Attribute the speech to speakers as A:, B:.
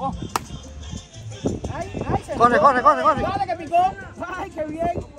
A: Ay, ay,
B: Corre, corre, corre, corre.
A: Dale que picó. Ay, qué bien.